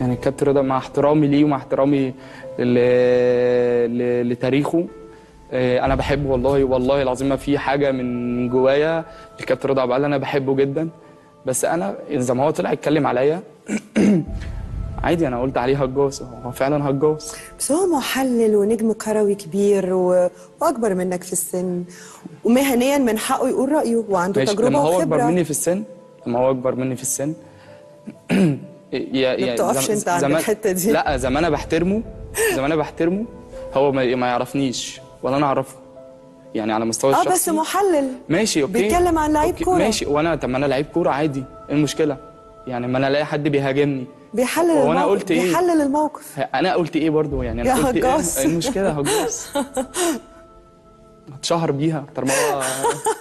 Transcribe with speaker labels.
Speaker 1: يعني الكابتن رضا مع احترامي ليه ومع احترامي ل... ل... لتاريخه آه، أنا بحبه والله والله العظيم ما في حاجة من جوايا الكابتن رضا عبد أنا بحبه جدا. بس أنا زي ما هو طلع يتكلم عليا عادي أنا قلت عليه هجاص هو فعلا هجاص.
Speaker 2: بس هو محلل ونجم كروي كبير و... وأكبر منك في السن ومهنيا من حقه يقول رأيه وعنده تجربة
Speaker 1: لما هو أكبر
Speaker 2: وخبرة.
Speaker 1: مني في السن لما هو أكبر مني في السن. يا
Speaker 2: ما بتقفش انت عند الحتة دي.
Speaker 1: لا زي ما أنا بحترمه. زي ما أنا بحترمه. هو ما, ما يعرفنيش ولا أنا أعرفه. يعني على مستوى
Speaker 2: آه
Speaker 1: الشخصي
Speaker 2: بس محلل.
Speaker 1: ماشي أوكي.
Speaker 2: بيتكلم عن لعيب كورة.
Speaker 1: ماشي. وأنا طب ما أنا لعيب كورة عادي. إيه المشكلة؟ يعني ما أنا ألاقي حد بيهاجمني.
Speaker 2: بيحلل الموقف
Speaker 1: قلت إيه؟
Speaker 2: بيحلل الموقف.
Speaker 1: أنا قلت إيه برضو يعني أنا
Speaker 2: يا
Speaker 1: قلت
Speaker 2: إيه.
Speaker 1: إيه المشكلة؟ هجاص. اتشهر بيها أكتر ما هو